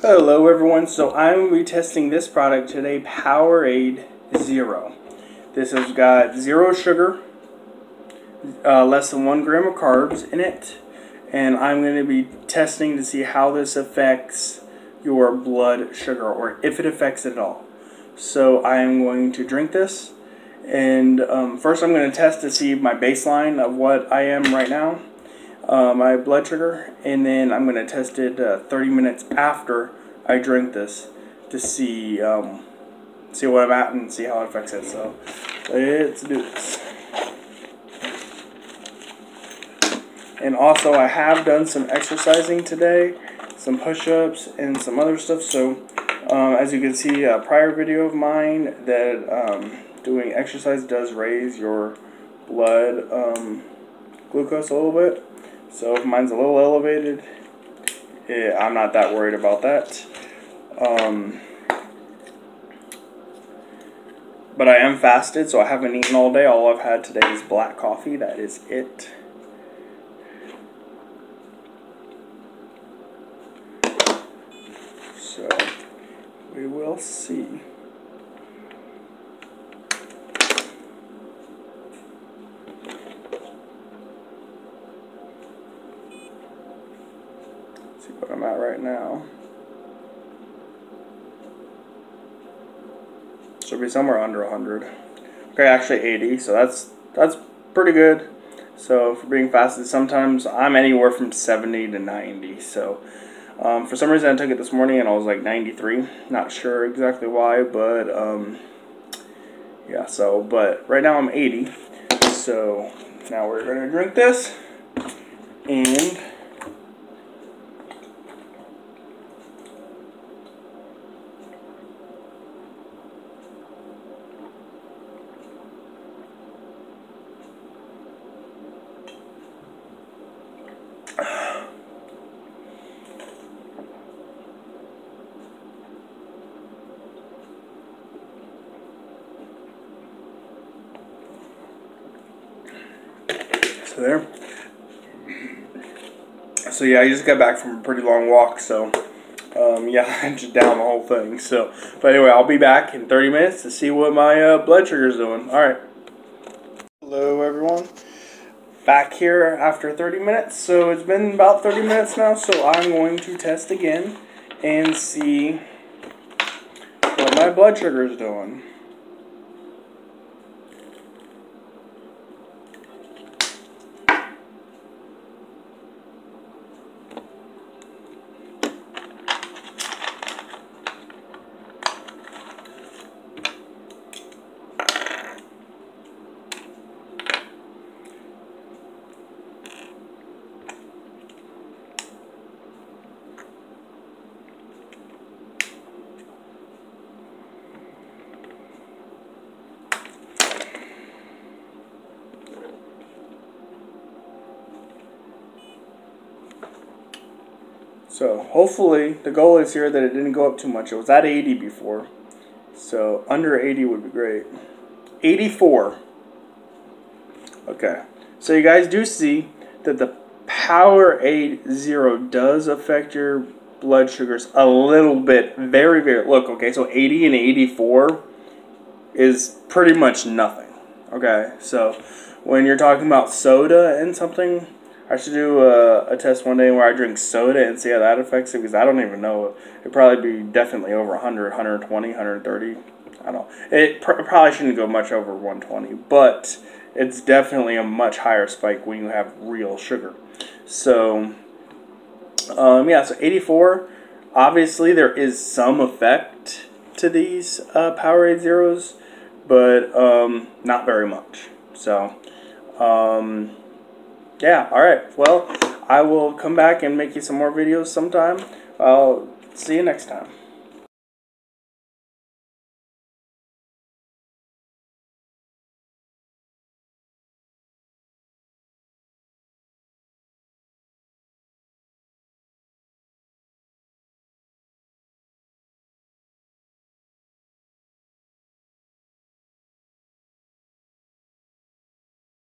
Hello everyone, so I'm going to be testing this product today, Powerade Zero. This has got zero sugar, uh, less than one gram of carbs in it, and I'm going to be testing to see how this affects your blood sugar, or if it affects it at all. So I am going to drink this, and um, first I'm going to test to see my baseline of what I am right now uh, my blood sugar, and then I'm going to test it uh, 30 minutes after I drink this to see um, see what I'm at and see how it affects it. So let's do this. And also, I have done some exercising today, some push-ups and some other stuff. So, um, as you can see, a prior video of mine that um, doing exercise does raise your blood um, glucose a little bit. So if mine's a little elevated, yeah, I'm not that worried about that. Um, but I am fasted, so I haven't eaten all day. All I've had today is black coffee. That is it. So we will see. See what I'm at right now. Should be somewhere under 100. Okay, actually 80, so that's that's pretty good. So for being fasted, sometimes I'm anywhere from 70 to 90. So um, for some reason I took it this morning and I was like 93. Not sure exactly why, but um, yeah. So but right now I'm 80. So now we're gonna drink this and. So there. So yeah, I just got back from a pretty long walk, so um, yeah, I just down the whole thing. So, but anyway, I'll be back in 30 minutes to see what my uh, blood sugar is doing. All right. Hello, everyone. Back here after 30 minutes. So it's been about 30 minutes now. So I'm going to test again and see what my blood sugar is doing. So hopefully the goal is here that it didn't go up too much. It was at 80 before. So under 80 would be great. 84. Okay. So you guys do see that the Powerade Zero does affect your blood sugars a little bit. Very, very. Look, okay, so 80 and 84 is pretty much nothing. Okay, so when you're talking about soda and something, I should do a, a, test one day where I drink soda and see how that affects it because I don't even know. It'd probably be definitely over 100, 120, 130. I don't know. It pr probably shouldn't go much over 120, but it's definitely a much higher spike when you have real sugar. So, um, yeah, so 84. Obviously, there is some effect to these uh, Powerade Zeros, but um, not very much. So, um, yeah, alright. Well, I will come back and make you some more videos sometime. I'll see you next time.